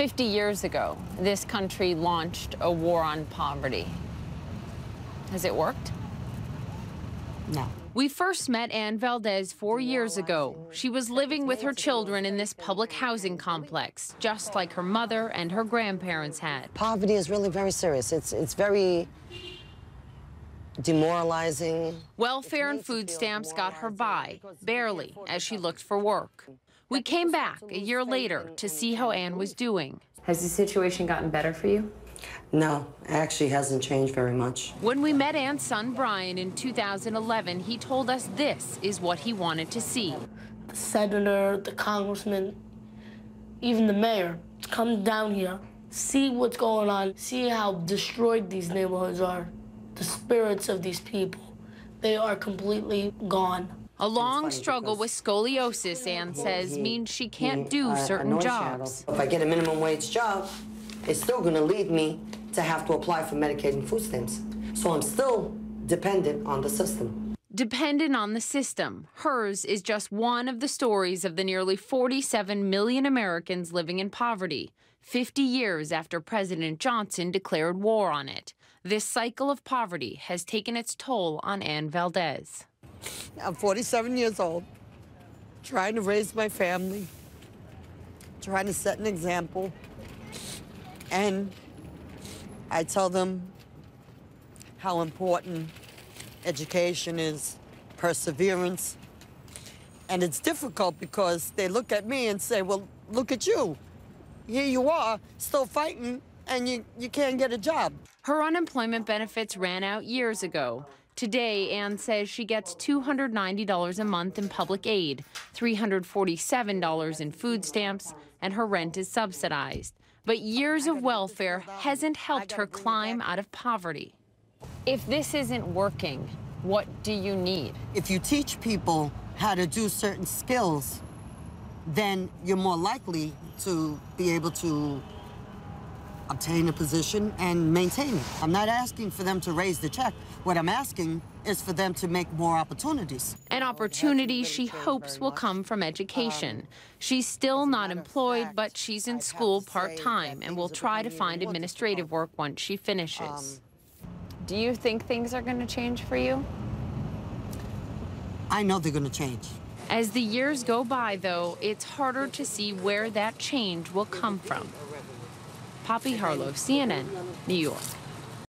50 years ago, this country launched a war on poverty. Has it worked? No. We first met Ann Valdez four years ago. She was living with her children in this public housing complex, just like her mother and her grandparents had. Poverty is really very serious. It's, it's very demoralizing. Welfare and food stamps got her by, barely, as she looked for work. We came back a year later to see how Ann was doing. Has the situation gotten better for you? No, actually hasn't changed very much. When we met Ann's son Brian in 2011, he told us this is what he wanted to see. The senator, the congressman, even the mayor, come down here, see what's going on, see how destroyed these neighborhoods are, the spirits of these people. They are completely gone. A long struggle with scoliosis, Ann says, means she can't do mm, uh, certain jobs. If I get a minimum wage job, it's still going to lead me to have to apply for Medicaid and food stamps. So I'm still dependent on the system. Dependent on the system. Hers is just one of the stories of the nearly 47 million Americans living in poverty, 50 years after President Johnson declared war on it. This cycle of poverty has taken its toll on Ann Valdez. I'm 47 years old, trying to raise my family, trying to set an example. And I tell them how important education is, perseverance. And it's difficult because they look at me and say, well, look at you. Here you are, still fighting, and you, you can't get a job. Her unemployment benefits ran out years ago. Today, Ann says she gets $290 a month in public aid, $347 in food stamps, and her rent is subsidized. But years of welfare hasn't helped her climb out of poverty. If this isn't working, what do you need? If you teach people how to do certain skills, then you're more likely to be able to obtain a position and maintain it. I'm not asking for them to raise the check. What I'm asking is for them to make more opportunities. An opportunity she hopes will come from education. She's still not employed, but she's in school part-time and will try to find administrative work once she finishes. Um, do you think things are going to change for you? I know they're going to change. As the years go by, though, it's harder to see where that change will come from. Poppy Harlow, CNN, New York.